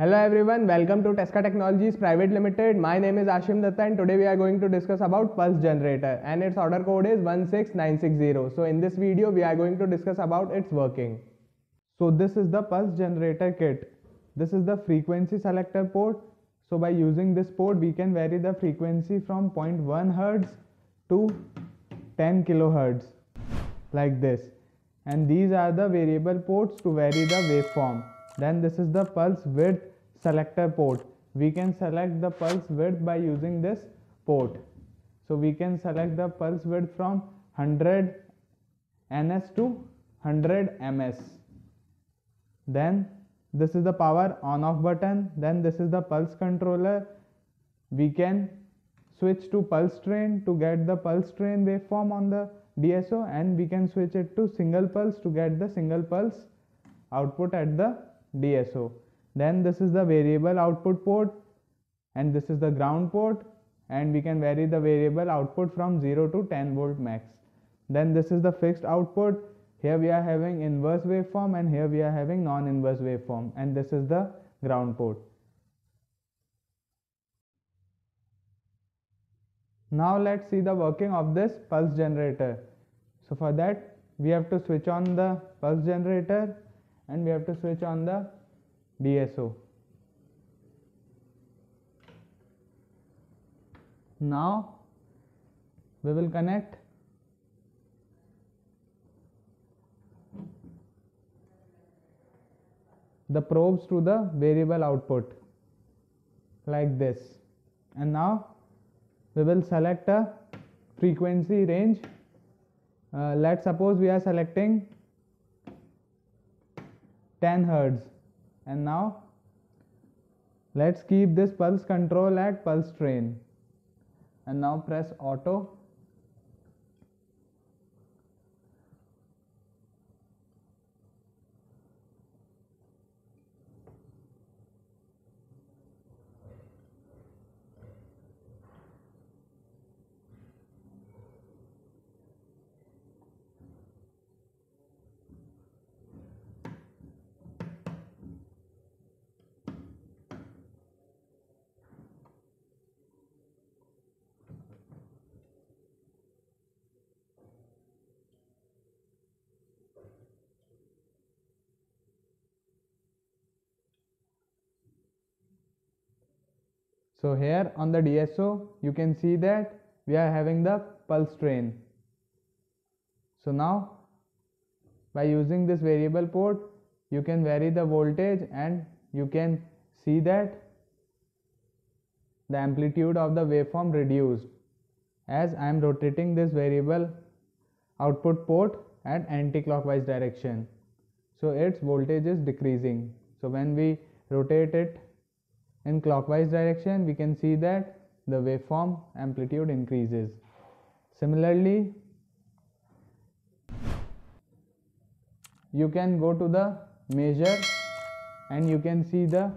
Hello everyone, welcome to Tesca Technologies Private Limited. My name is Ashim Datta and today we are going to discuss about pulse generator and its order code is 16960. So in this video we are going to discuss about its working. So this is the pulse generator kit. This is the frequency selector port. So by using this port we can vary the frequency from 0.1 Hz to 10 kHz like this and these are the variable ports to vary the waveform then this is the pulse width selector port. We can select the pulse width by using this port. So we can select the pulse width from 100 ns to 100 ms then this is the power on off button. Then this is the pulse controller. We can switch to pulse train to get the pulse train waveform on the DSO and we can switch it to single pulse to get the single pulse output at the DSO. Then this is the variable output port and this is the ground port and we can vary the variable output from 0 to 10 volt max. Then this is the fixed output. Here we are having inverse waveform and here we are having non-inverse waveform and this is the ground port. Now let's see the working of this pulse generator. So for that we have to switch on the pulse generator and we have to switch on the DSO. Now we will connect the probes to the variable output like this and now we will select a frequency range uh, let's suppose we are selecting 10 hertz. And now let's keep this pulse control at pulse train and now press auto So here on the DSO you can see that we are having the pulse train. So now by using this variable port you can vary the voltage and you can see that the amplitude of the waveform reduced as I am rotating this variable output port at anti-clockwise direction. So its voltage is decreasing. So when we rotate it in clockwise direction we can see that the waveform amplitude increases. Similarly you can go to the measure and you can see the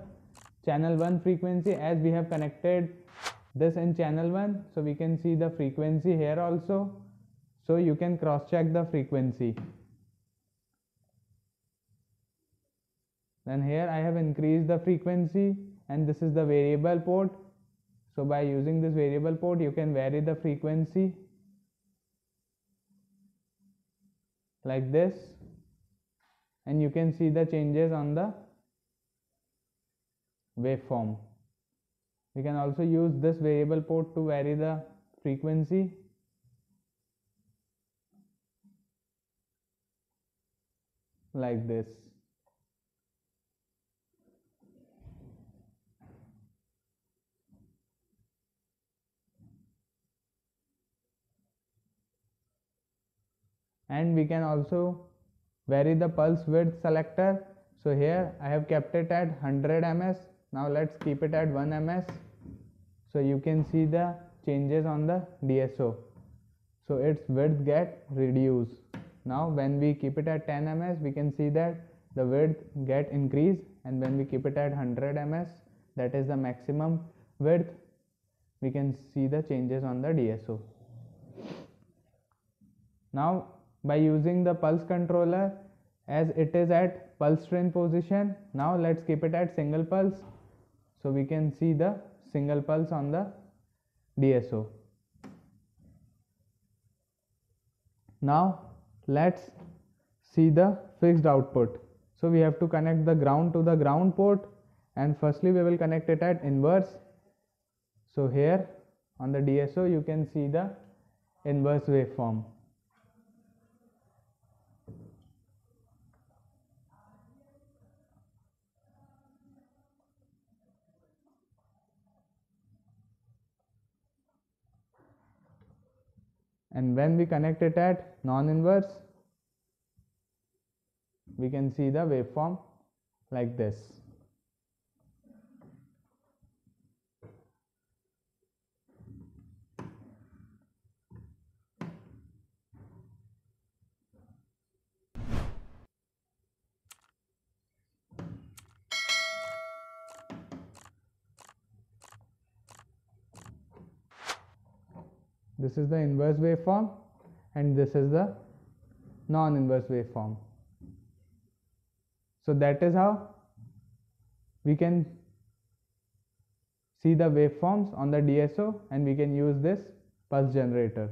channel 1 frequency as we have connected this in channel 1 so we can see the frequency here also. So you can cross check the frequency. Then here I have increased the frequency and this is the variable port. So by using this variable port you can vary the frequency like this. And you can see the changes on the waveform. We can also use this variable port to vary the frequency. Like this and we can also vary the pulse width selector. So here I have kept it at 100 ms now let's keep it at 1 ms so you can see the changes on the DSO so its width get reduced. Now when we keep it at 10 ms we can see that the width get increased. And when we keep it at 100 ms that is the maximum width we can see the changes on the DSO now by using the pulse controller as it is at pulse train position. Now let's keep it at single pulse so we can see the single pulse on the DSO now let's see the fixed output. So we have to connect the ground to the ground port and firstly we will connect it at inverse. So here on the DSO you can see the inverse waveform and when we connect it at non-inverse we can see the waveform like this this is the inverse waveform and this is the non-inverse waveform. So that is how we can see the waveforms on the DSO and we can use this pulse generator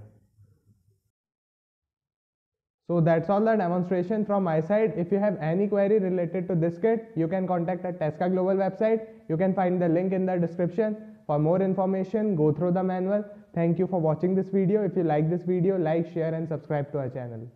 so that's all the demonstration from my side. If you have any query related to this kit, you can contact at Tesca Global website. You can find the link in the description. For more information, go through the manual. Thank you for watching this video. If you like this video, like, share and subscribe to our channel.